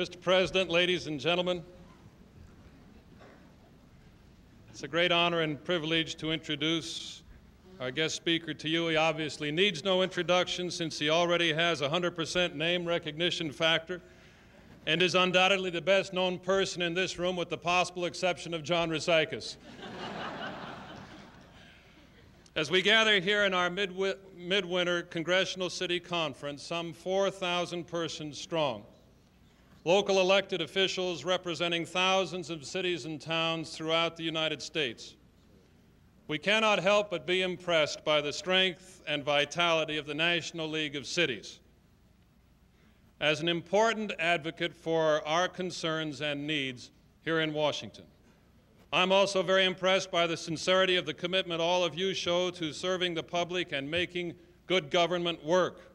Mr. President, ladies and gentlemen, it's a great honor and privilege to introduce our guest speaker to you. He obviously needs no introduction since he already has a 100% name recognition factor and is undoubtedly the best known person in this room with the possible exception of John Rousakis. As we gather here in our midwi midwinter Congressional City Conference, some 4,000 persons strong, local elected officials representing thousands of cities and towns throughout the United States, we cannot help but be impressed by the strength and vitality of the National League of Cities as an important advocate for our concerns and needs here in Washington. I'm also very impressed by the sincerity of the commitment all of you show to serving the public and making good government work.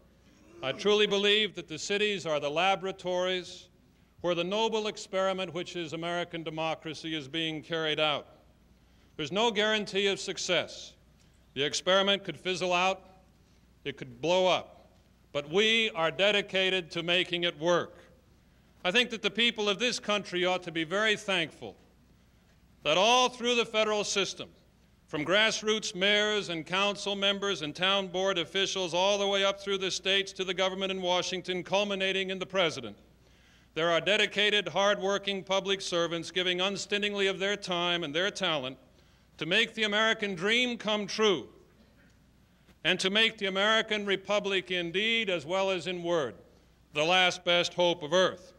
I truly believe that the cities are the laboratories where the noble experiment which is American democracy is being carried out. There's no guarantee of success. The experiment could fizzle out, it could blow up but we are dedicated to making it work. I think that the people of this country ought to be very thankful that all through the federal system, from grassroots mayors and council members and town board officials all the way up through the states to the government in Washington, culminating in the president, there are dedicated, hardworking public servants giving unstintingly of their time and their talent to make the American dream come true and to make the American Republic in deed as well as in word the last best hope of earth.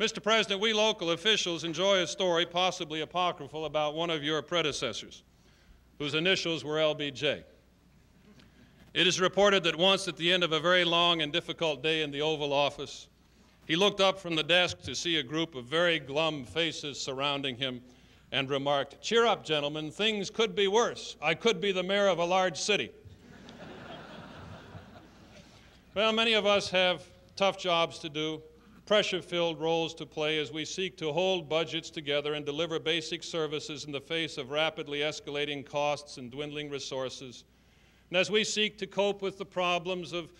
Mr. President, we local officials enjoy a story, possibly apocryphal, about one of your predecessors, whose initials were LBJ. It is reported that once at the end of a very long and difficult day in the Oval Office, he looked up from the desk to see a group of very glum faces surrounding him and remarked, Cheer up, gentlemen, things could be worse. I could be the mayor of a large city. Well, many of us have tough jobs to do, pressure filled roles to play as we seek to hold budgets together and deliver basic services in the face of rapidly escalating costs and dwindling resources. And as we seek to cope with the problems of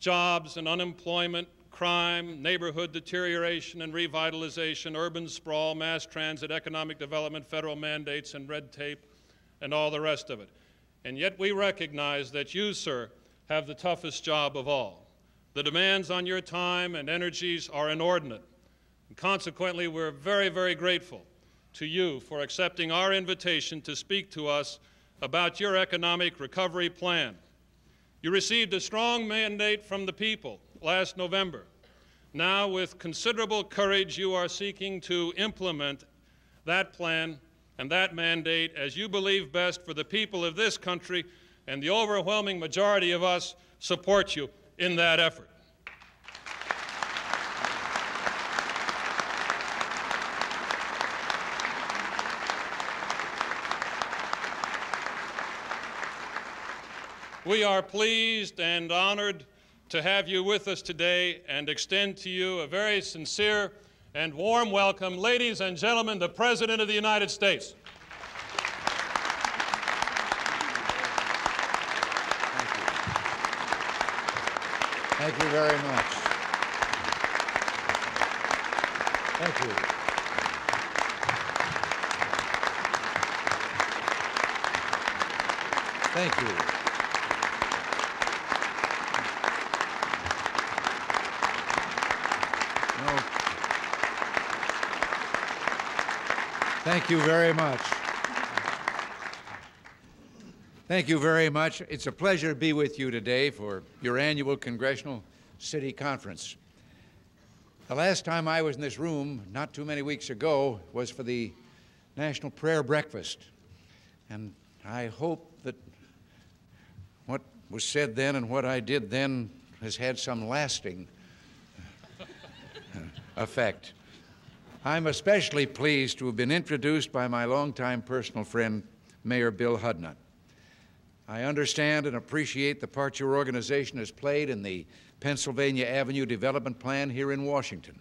jobs and unemployment, crime, neighborhood deterioration and revitalization, urban sprawl, mass transit, economic development, federal mandates, and red tape, and all the rest of it. And yet we recognize that you, sir, have the toughest job of all. The demands on your time and energies are inordinate. And consequently, we're very, very grateful to you for accepting our invitation to speak to us about your economic recovery plan. You received a strong mandate from the people last November. Now, with considerable courage, you are seeking to implement that plan and that mandate as you believe best for the people of this country, and the overwhelming majority of us support you in that effort. We are pleased and honored to have you with us today and extend to you a very sincere and warm welcome. Ladies and gentlemen, the President of the United States. Thank you very much. Thank you. Thank you. No. Thank you very much. Thank you very much. It's a pleasure to be with you today for your annual Congressional City Conference. The last time I was in this room, not too many weeks ago, was for the National Prayer Breakfast. And I hope that what was said then and what I did then has had some lasting effect. I'm especially pleased to have been introduced by my longtime personal friend, Mayor Bill Hudnut. I understand and appreciate the part your organization has played in the Pennsylvania Avenue Development Plan here in Washington,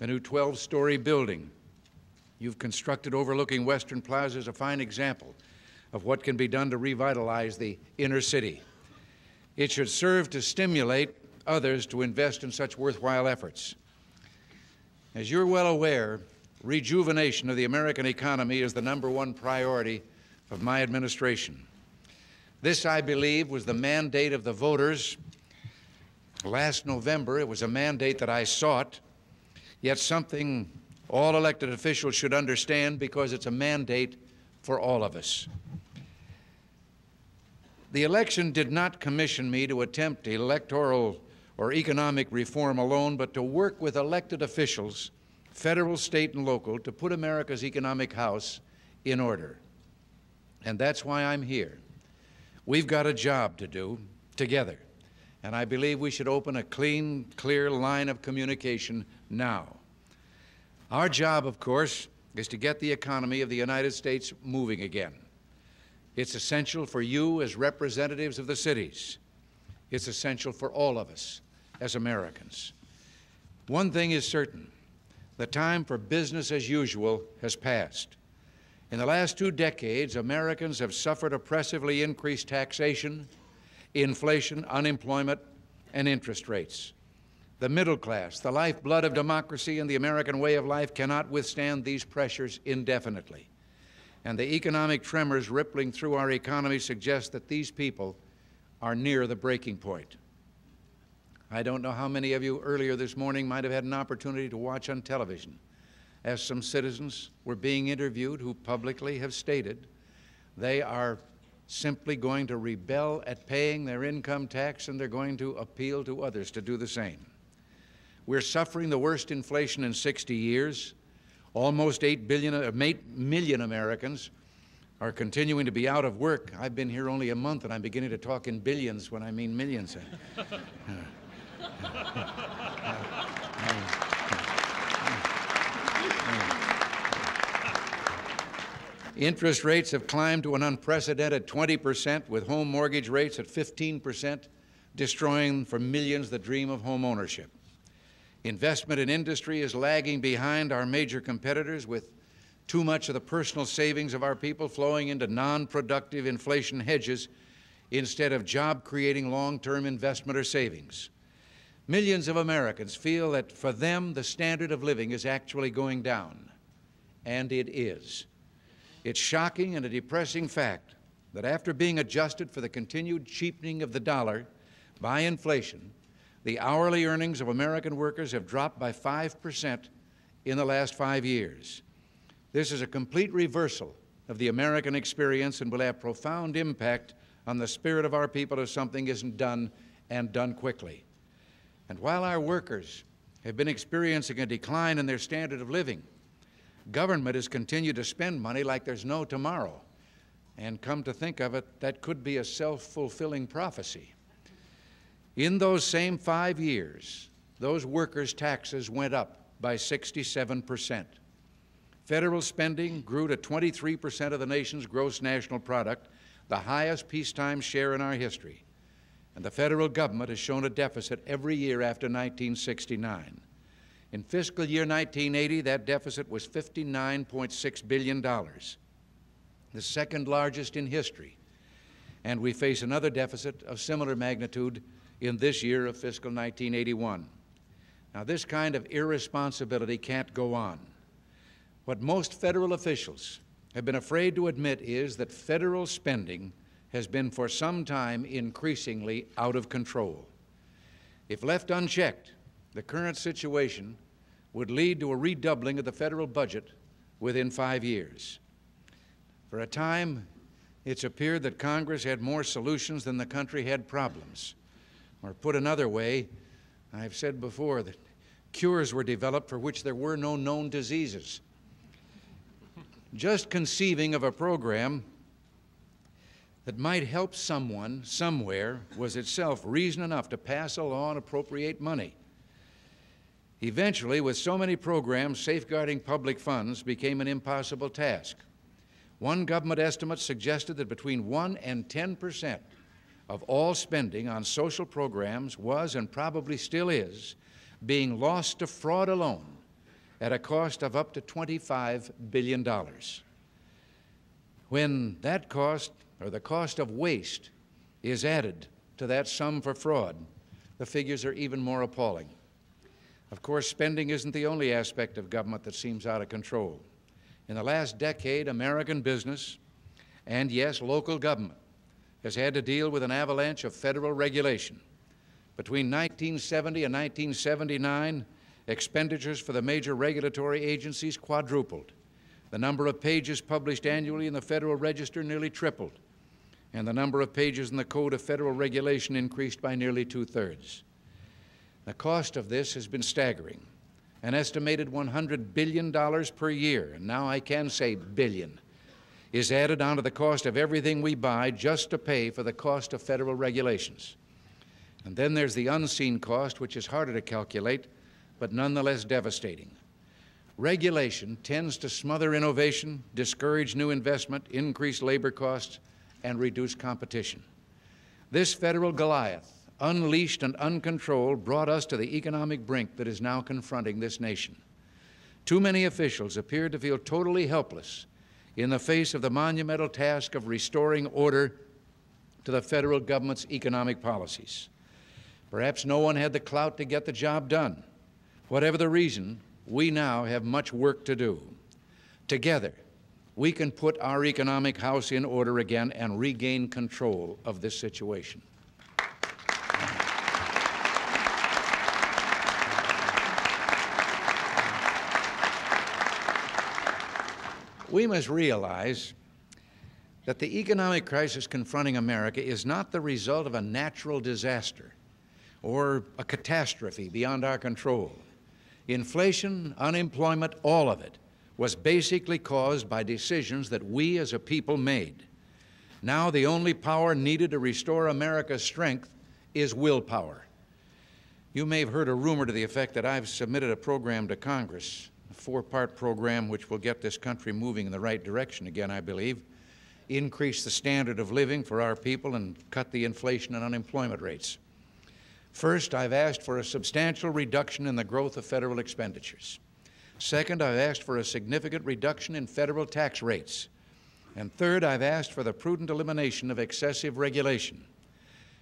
the new 12 story building you've constructed overlooking Western Plaza is a fine example of what can be done to revitalize the inner city. It should serve to stimulate others to invest in such worthwhile efforts. As you're well aware, rejuvenation of the American economy is the number one priority of my administration. This, I believe, was the mandate of the voters last November. It was a mandate that I sought, yet something all elected officials should understand because it's a mandate for all of us. The election did not commission me to attempt electoral or economic reform alone, but to work with elected officials, federal, state, and local, to put America's economic house in order. And that's why I'm here. We've got a job to do together, and I believe we should open a clean, clear line of communication now. Our job, of course, is to get the economy of the United States moving again. It's essential for you as representatives of the cities. It's essential for all of us as Americans. One thing is certain the time for business as usual has passed. In the last two decades, Americans have suffered oppressively increased taxation, inflation, unemployment, and interest rates. The middle class, the lifeblood of democracy and the American way of life, cannot withstand these pressures indefinitely. And the economic tremors rippling through our economy suggest that these people are near the breaking point. I don't know how many of you earlier this morning might have had an opportunity to watch on television as some citizens were being interviewed who publicly have stated they are simply going to rebel at paying their income tax and they're going to appeal to others to do the same. We're suffering the worst inflation in 60 years. Almost 8, billion, uh, 8 million Americans are continuing to be out of work. I've been here only a month and I'm beginning to talk in billions when I mean millions. Uh, Interest rates have climbed to an unprecedented 20%, with home mortgage rates at 15%, destroying for millions the dream of home ownership. Investment in industry is lagging behind our major competitors, with too much of the personal savings of our people flowing into non productive inflation hedges instead of job creating long term investment or savings. Millions of Americans feel that for them the standard of living is actually going down, and it is. It's shocking and a depressing fact that after being adjusted for the continued cheapening of the dollar by inflation, the hourly earnings of American workers have dropped by 5% in the last five years. This is a complete reversal of the American experience and will have profound impact on the spirit of our people if something isn't done and done quickly. And while our workers have been experiencing a decline in their standard of living, government has continued to spend money like there's no tomorrow. And come to think of it, that could be a self fulfilling prophecy. In those same five years, those workers' taxes went up by 67%. Federal spending grew to 23% of the nation's gross national product, the highest peacetime share in our history and the federal government has shown a deficit every year after 1969. In fiscal year 1980, that deficit was $59.6 billion, the second largest in history. And we face another deficit of similar magnitude in this year of fiscal 1981. Now, this kind of irresponsibility can't go on. What most federal officials have been afraid to admit is that federal spending has been for some time increasingly out of control. If left unchecked, the current situation would lead to a redoubling of the federal budget within five years. For a time, it's appeared that Congress had more solutions than the country had problems. Or put another way, I've said before that cures were developed for which there were no known diseases. Just conceiving of a program that might help someone somewhere was itself reason enough to pass a law and appropriate money. Eventually, with so many programs, safeguarding public funds became an impossible task. One government estimate suggested that between 1 and 10 percent of all spending on social programs was, and probably still is, being lost to fraud alone at a cost of up to $25 billion. When that cost or the cost of waste is added to that sum for fraud, the figures are even more appalling. Of course, spending isn't the only aspect of government that seems out of control. In the last decade, American business, and yes, local government, has had to deal with an avalanche of federal regulation. Between 1970 and 1979, expenditures for the major regulatory agencies quadrupled. The number of pages published annually in the Federal Register nearly tripled, and the number of pages in the Code of Federal Regulation increased by nearly two thirds. The cost of this has been staggering an estimated $100 billion per year, and now I can say billion, is added onto the cost of everything we buy just to pay for the cost of federal regulations. And then there's the unseen cost, which is harder to calculate, but nonetheless devastating. Regulation tends to smother innovation, discourage new investment, increase labor costs, and reduce competition. This federal Goliath, unleashed and uncontrolled, brought us to the economic brink that is now confronting this nation. Too many officials appear to feel totally helpless in the face of the monumental task of restoring order to the federal government's economic policies. Perhaps no one had the clout to get the job done. Whatever the reason, we now have much work to do. Together, we can put our economic house in order again and regain control of this situation. We must realize that the economic crisis confronting America is not the result of a natural disaster or a catastrophe beyond our control. Inflation, unemployment, all of it was basically caused by decisions that we as a people made. Now, the only power needed to restore America's strength is willpower. You may have heard a rumor to the effect that I've submitted a program to Congress, a four part program which will get this country moving in the right direction again, I believe, increase the standard of living for our people, and cut the inflation and unemployment rates. First, I've asked for a substantial reduction in the growth of federal expenditures. Second, I've asked for a significant reduction in federal tax rates. And third, I've asked for the prudent elimination of excessive regulation.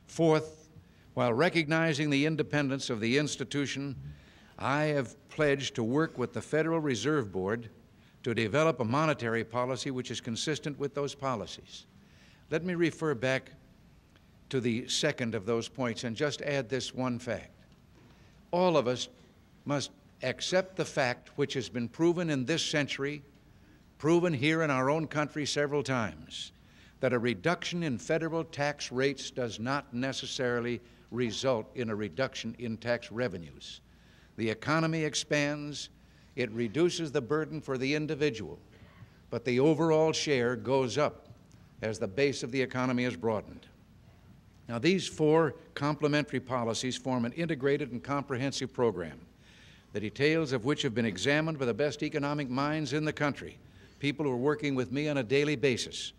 Fourth, while recognizing the independence of the institution, I have pledged to work with the Federal Reserve Board to develop a monetary policy which is consistent with those policies. Let me refer back to the second of those points and just add this one fact. All of us must accept the fact which has been proven in this century, proven here in our own country several times, that a reduction in federal tax rates does not necessarily result in a reduction in tax revenues. The economy expands, it reduces the burden for the individual, but the overall share goes up as the base of the economy is broadened. Now, these four complementary policies form an integrated and comprehensive program, the details of which have been examined by the best economic minds in the country, people who are working with me on a daily basis.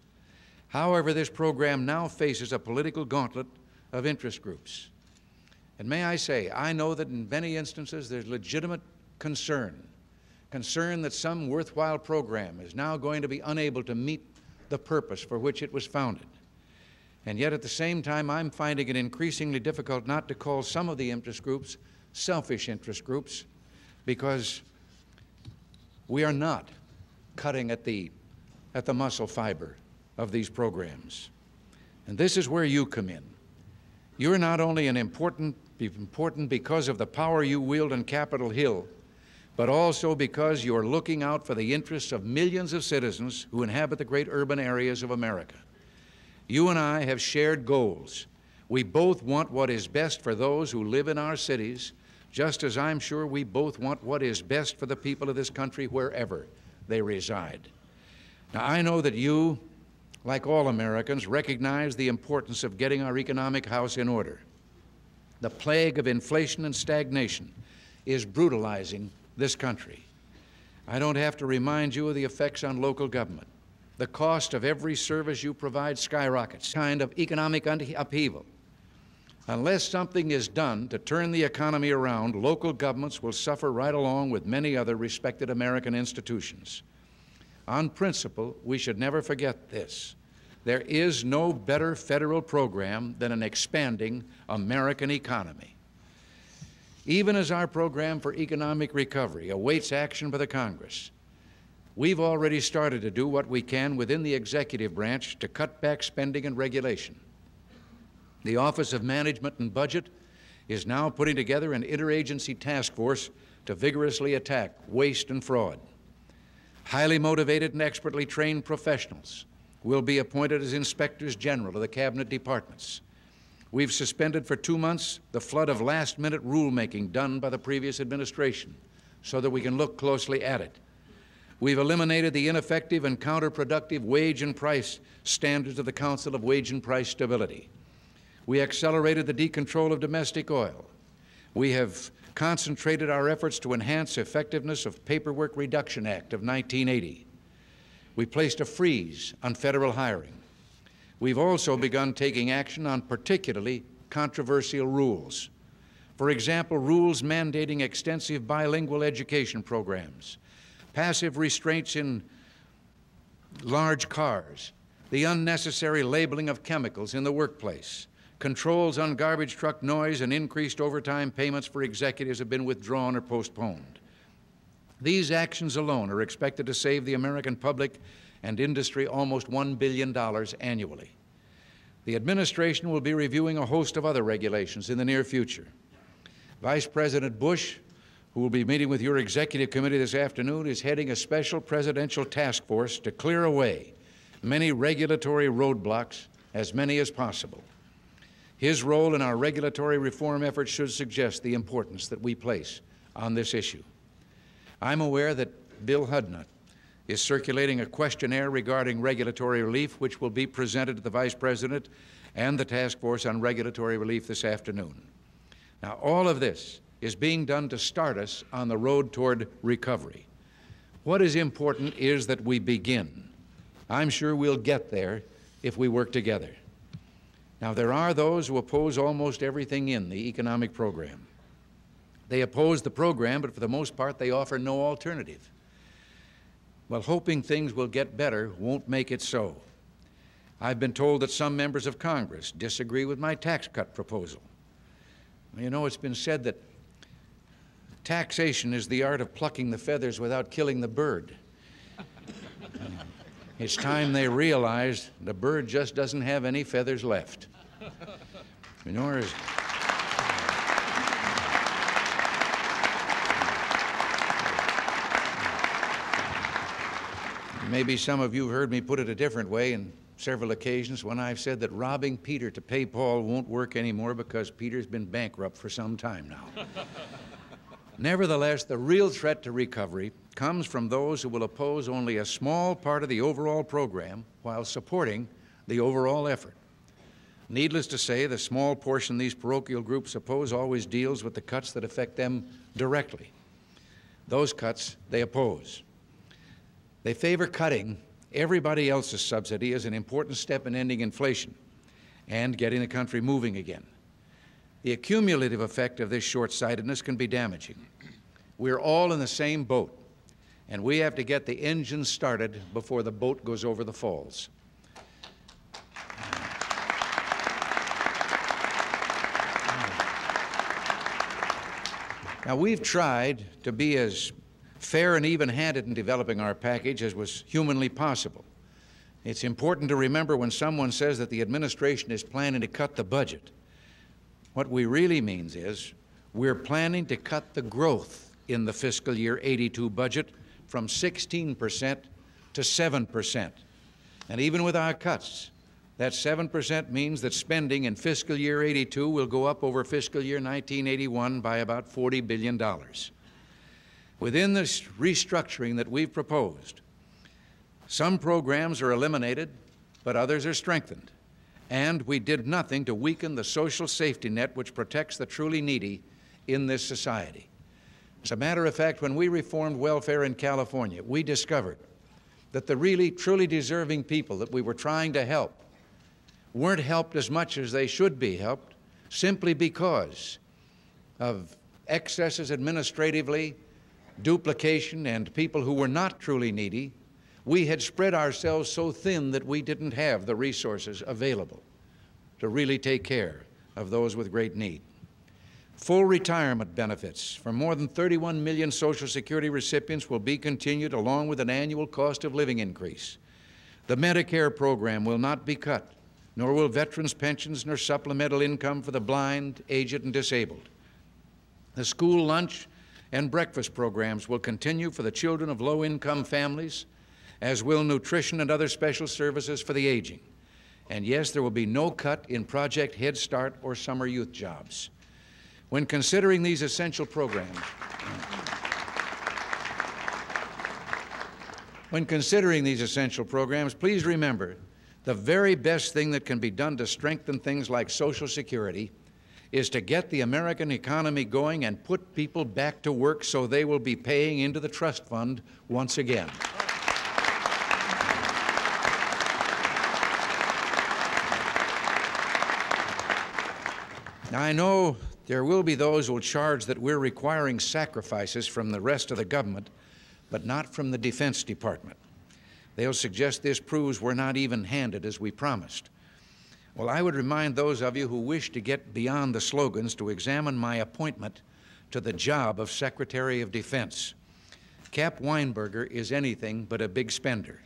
However, this program now faces a political gauntlet of interest groups. And may I say, I know that in many instances there's legitimate concern, concern that some worthwhile program is now going to be unable to meet the purpose for which it was founded. And yet, at the same time, I'm finding it increasingly difficult not to call some of the interest groups selfish interest groups because we are not cutting at the, at the muscle fiber of these programs. And this is where you come in. You're not only an important, important because of the power you wield on Capitol Hill, but also because you're looking out for the interests of millions of citizens who inhabit the great urban areas of America. You and I have shared goals. We both want what is best for those who live in our cities, just as I'm sure we both want what is best for the people of this country wherever they reside. Now, I know that you, like all Americans, recognize the importance of getting our economic house in order. The plague of inflation and stagnation is brutalizing this country. I don't have to remind you of the effects on local government the cost of every service you provide skyrockets, kind of economic upheaval. Unless something is done to turn the economy around, local governments will suffer right along with many other respected American institutions. On principle, we should never forget this. There is no better federal program than an expanding American economy. Even as our program for economic recovery awaits action by the Congress, we've already started to do what we can within the executive branch to cut back spending and regulation. The Office of Management and Budget is now putting together an interagency task force to vigorously attack waste and fraud. Highly motivated and expertly trained professionals will be appointed as inspectors general of the cabinet departments. We've suspended for two months the flood of last minute rulemaking done by the previous administration so that we can look closely at it. We've eliminated the ineffective and counterproductive wage and price standards of the Council of Wage and Price Stability. We accelerated the decontrol of domestic oil. We have concentrated our efforts to enhance effectiveness of Paperwork Reduction Act of 1980. We placed a freeze on federal hiring. We've also begun taking action on particularly controversial rules. For example, rules mandating extensive bilingual education programs, passive restraints in large cars, the unnecessary labeling of chemicals in the workplace, controls on garbage truck noise, and increased overtime payments for executives have been withdrawn or postponed. These actions alone are expected to save the American public and industry almost $1 billion annually. The administration will be reviewing a host of other regulations in the near future. Vice President Bush, who will be meeting with your executive committee this afternoon, is heading a special presidential task force to clear away many regulatory roadblocks, as many as possible. His role in our regulatory reform efforts should suggest the importance that we place on this issue. I'm aware that Bill Hudnut is circulating a questionnaire regarding regulatory relief, which will be presented to the Vice President and the Task Force on Regulatory Relief this afternoon. Now, all of this is being done to start us on the road toward recovery. What is important is that we begin. I'm sure we'll get there if we work together. Now, there are those who oppose almost everything in the economic program. They oppose the program, but for the most part, they offer no alternative. Well, hoping things will get better won't make it so. I've been told that some members of Congress disagree with my tax cut proposal. You know, it's been said that taxation is the art of plucking the feathers without killing the bird. it's time they realized the bird just doesn't have any feathers left. Know, Maybe some of you have heard me put it a different way in several occasions when I've said that robbing Peter to pay Paul won't work anymore because Peter's been bankrupt for some time now. Nevertheless, the real threat to recovery comes from those who will oppose only a small part of the overall program while supporting the overall effort. Needless to say, the small portion these parochial groups oppose always deals with the cuts that affect them directly. Those cuts they oppose. They favor cutting everybody else's subsidy as an important step in ending inflation and getting the country moving again. The accumulative effect of this short sightedness can be damaging. We're all in the same boat, and we have to get the engine started before the boat goes over the falls. Now, we've tried to be as fair and even handed in developing our package as was humanly possible. It's important to remember when someone says that the administration is planning to cut the budget, what we really means is we're planning to cut the growth in the fiscal year 82 budget from 16% to 7%. And even with our cuts, that 7% means that spending in fiscal year 82 will go up over fiscal year 1981 by about $40 billion. Within this restructuring that we've proposed, some programs are eliminated, but others are strengthened. And we did nothing to weaken the social safety net which protects the truly needy in this society. As a matter of fact, when we reformed welfare in California, we discovered that the really, truly deserving people that we were trying to help weren't helped as much as they should be helped simply because of excesses administratively duplication, and people who were not truly needy, we had spread ourselves so thin that we didn't have the resources available to really take care of those with great need. Full retirement benefits for more than 31 million Social Security recipients will be continued along with an annual cost of living increase. The Medicare program will not be cut, nor will veterans' pensions nor supplemental income for the blind, aged, and disabled. The school lunch and breakfast programs will continue for the children of low income families, as will nutrition and other special services for the aging. And yes, there will be no cut in Project Head Start or summer youth jobs. When considering these essential programs, when considering these essential programs, please remember the very best thing that can be done to strengthen things like Social Security is to get the American economy going and put people back to work so they will be paying into the trust fund once again. Now, I know there will be those who will charge that we're requiring sacrifices from the rest of the government, but not from the Defense Department. They'll suggest this proves we're not even handed as we promised. Well, I would remind those of you who wish to get beyond the slogans to examine my appointment to the job of Secretary of Defense. Cap Weinberger is anything but a big spender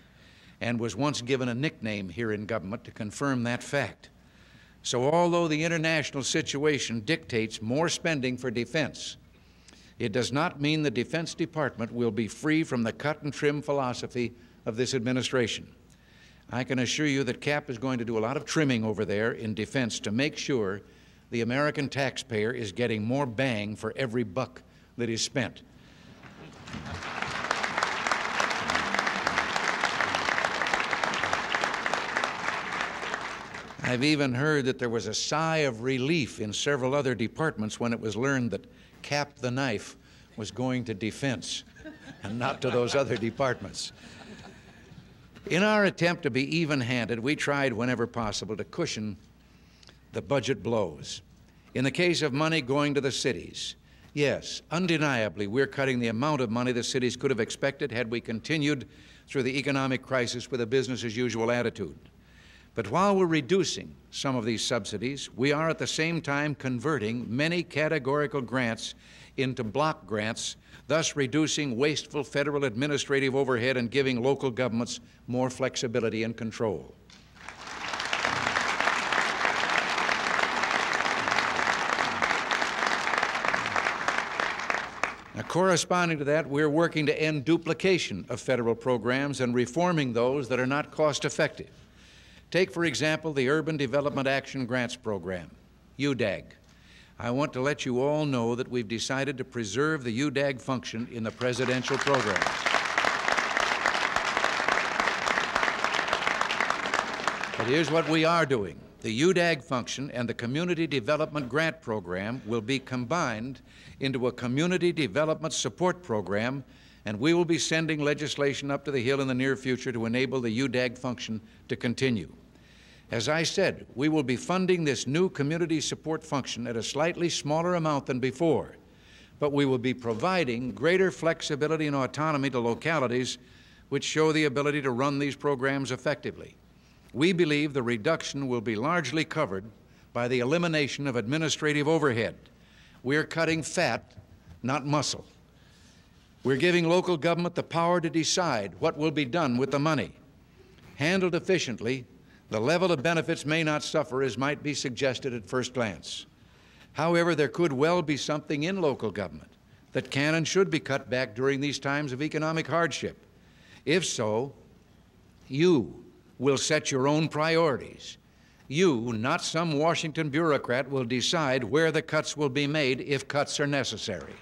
and was once given a nickname here in government to confirm that fact. So, although the international situation dictates more spending for defense, it does not mean the Defense Department will be free from the cut and trim philosophy of this administration. I can assure you that CAP is going to do a lot of trimming over there in defense to make sure the American taxpayer is getting more bang for every buck that is spent. I've even heard that there was a sigh of relief in several other departments when it was learned that Cap the Knife was going to defense and not to those other departments. In our attempt to be even handed, we tried whenever possible to cushion the budget blows. In the case of money going to the cities, yes, undeniably, we're cutting the amount of money the cities could have expected had we continued through the economic crisis with a business as usual attitude. But while we're reducing some of these subsidies, we are at the same time converting many categorical grants into block grants, thus reducing wasteful federal administrative overhead and giving local governments more flexibility and control. Now, corresponding to that, we're working to end duplication of federal programs and reforming those that are not cost effective. Take, for example, the Urban Development Action Grants Program, UDAG. I want to let you all know that we've decided to preserve the UDAG function in the presidential program. But here's what we are doing. The UDAG function and the Community Development Grant Program will be combined into a Community Development Support Program, and we will be sending legislation up to the Hill in the near future to enable the UDAG function to continue. As I said, we will be funding this new community support function at a slightly smaller amount than before, but we will be providing greater flexibility and autonomy to localities which show the ability to run these programs effectively. We believe the reduction will be largely covered by the elimination of administrative overhead. We're cutting fat, not muscle. We're giving local government the power to decide what will be done with the money. Handled efficiently, the level of benefits may not suffer as might be suggested at first glance. However, there could well be something in local government that can and should be cut back during these times of economic hardship. If so, you will set your own priorities. You, not some Washington bureaucrat, will decide where the cuts will be made if cuts are necessary.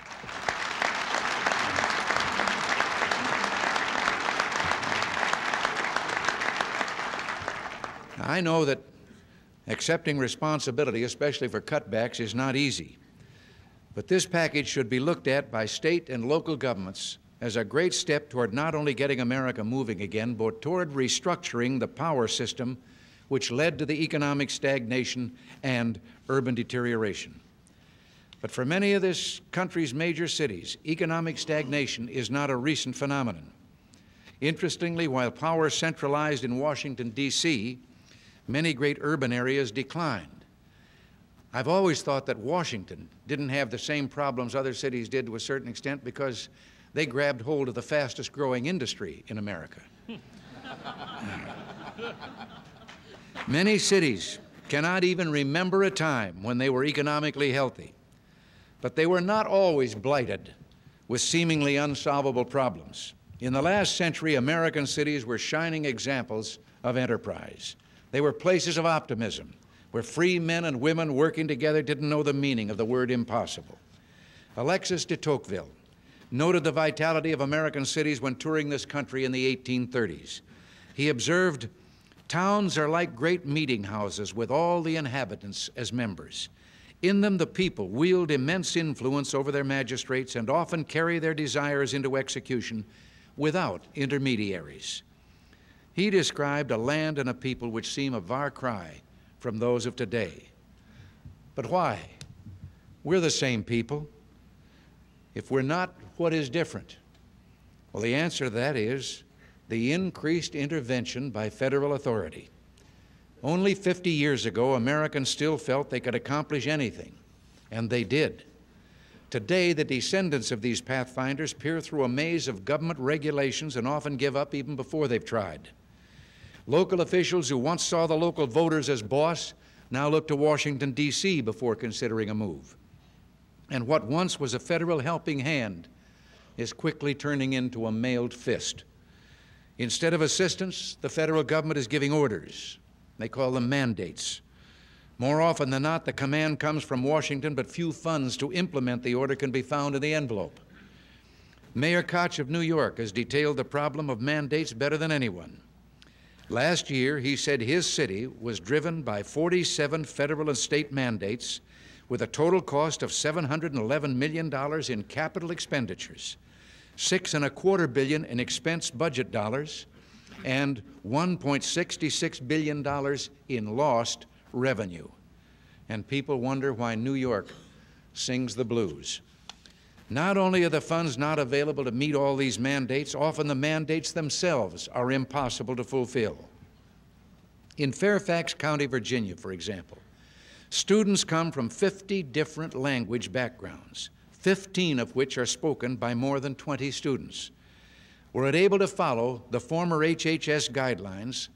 I know that accepting responsibility, especially for cutbacks, is not easy. But this package should be looked at by state and local governments as a great step toward not only getting America moving again, but toward restructuring the power system which led to the economic stagnation and urban deterioration. But for many of this country's major cities, economic stagnation is not a recent phenomenon. Interestingly, while power centralized in Washington, D.C., many great urban areas declined. I've always thought that Washington didn't have the same problems other cities did to a certain extent because they grabbed hold of the fastest growing industry in America. Many cities cannot even remember a time when they were economically healthy, but they were not always blighted with seemingly unsolvable problems. In the last century, American cities were shining examples of enterprise. They were places of optimism, where free men and women working together didn't know the meaning of the word impossible. Alexis de Tocqueville noted the vitality of American cities when touring this country in the 1830s. He observed, Towns are like great meeting houses with all the inhabitants as members. In them, the people wield immense influence over their magistrates and often carry their desires into execution without intermediaries. He described a land and a people which seem a far cry from those of today. But why? We're the same people. If we're not, what is different? Well, the answer to that is the increased intervention by federal authority. Only 50 years ago, Americans still felt they could accomplish anything, and they did. Today, the descendants of these pathfinders peer through a maze of government regulations and often give up even before they've tried. Local officials who once saw the local voters as boss now look to Washington, D.C. before considering a move. And what once was a federal helping hand is quickly turning into a mailed fist. Instead of assistance, the federal government is giving orders. They call them mandates. More often than not, the command comes from Washington, but few funds to implement the order can be found in the envelope. Mayor Koch of New York has detailed the problem of mandates better than anyone. Last year, he said his city was driven by 47 federal and state mandates with a total cost of $711 million in capital expenditures, six and a quarter billion in expense budget dollars, and $1.66 billion in lost revenue. And people wonder why New York sings the blues. Not only are the funds not available to meet all these mandates, often the mandates themselves are impossible to fulfill. In Fairfax County, Virginia, for example, students come from 50 different language backgrounds, 15 of which are spoken by more than 20 students. Were it able to follow the former HHS guidelines,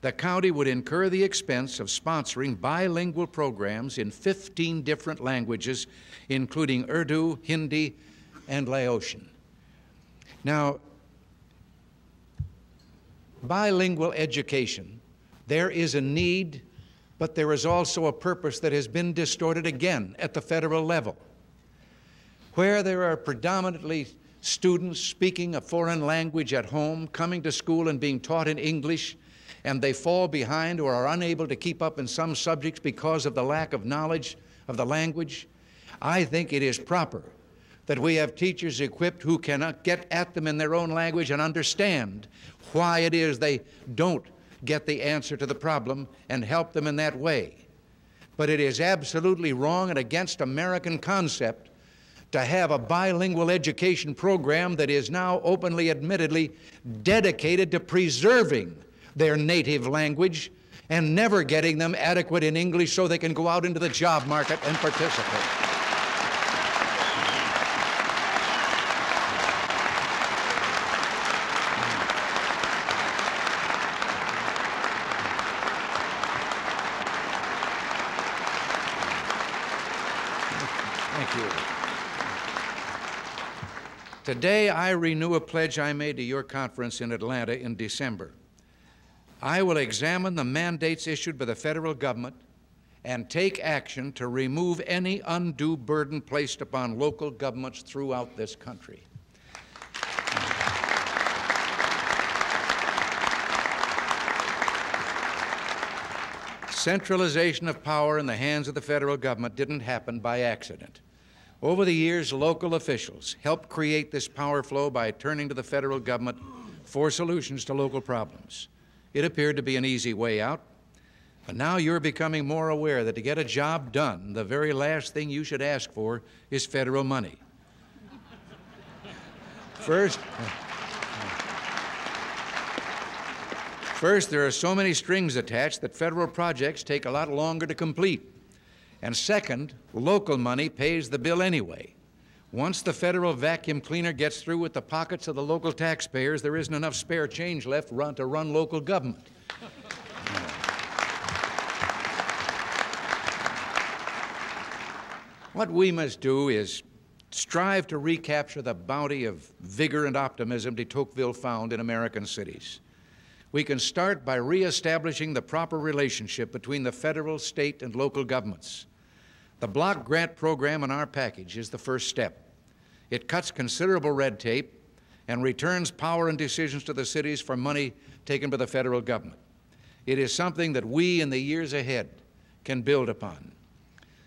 the county would incur the expense of sponsoring bilingual programs in 15 different languages, including Urdu, Hindi, and Laotian. Now, bilingual education, there is a need, but there is also a purpose that has been distorted again at the federal level. Where there are predominantly students speaking a foreign language at home, coming to school and being taught in English, and they fall behind or are unable to keep up in some subjects because of the lack of knowledge of the language, I think it is proper that we have teachers equipped who cannot get at them in their own language and understand why it is they don't get the answer to the problem and help them in that way. But it is absolutely wrong and against American concept to have a bilingual education program that is now openly, admittedly dedicated to preserving their native language and never getting them adequate in English so they can go out into the job market and participate. Thank you. Today, I renew a pledge I made to your conference in Atlanta in December. I will examine the mandates issued by the federal government and take action to remove any undue burden placed upon local governments throughout this country. Centralization of power in the hands of the federal government didn't happen by accident. Over the years, local officials helped create this power flow by turning to the federal government for solutions to local problems. It appeared to be an easy way out, but now you're becoming more aware that to get a job done, the very last thing you should ask for is federal money. First, First, there are so many strings attached that federal projects take a lot longer to complete. And second, local money pays the bill anyway. Once the federal vacuum cleaner gets through with the pockets of the local taxpayers, there isn't enough spare change left run to run local government. what we must do is strive to recapture the bounty of vigor and optimism de Tocqueville found in American cities. We can start by reestablishing the proper relationship between the federal, state, and local governments. The block grant program in our package is the first step. It cuts considerable red tape and returns power and decisions to the cities for money taken by the federal government. It is something that we in the years ahead can build upon.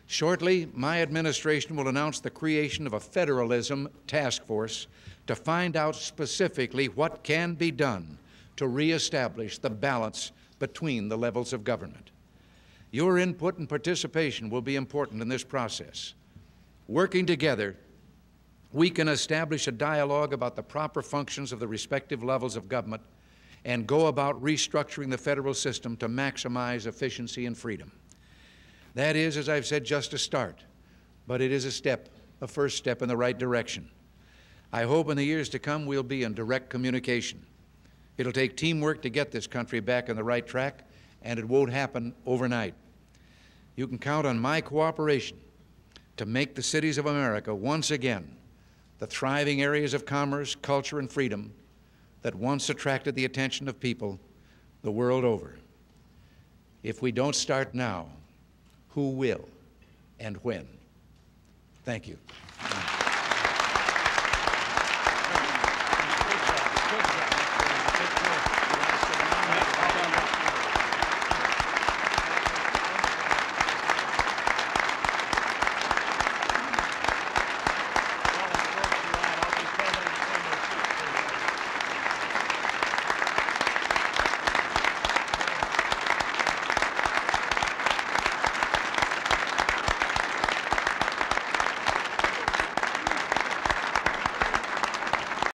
Shortly, my administration will announce the creation of a federalism task force to find out specifically what can be done to reestablish the balance between the levels of government. Your input and participation will be important in this process. Working together, we can establish a dialogue about the proper functions of the respective levels of government and go about restructuring the federal system to maximize efficiency and freedom. That is, as I've said, just a start, but it is a step, a first step in the right direction. I hope in the years to come we'll be in direct communication. It'll take teamwork to get this country back on the right track, and it won't happen overnight. You can count on my cooperation to make the cities of America once again the thriving areas of commerce, culture, and freedom that once attracted the attention of people the world over. If we don't start now, who will and when? Thank you.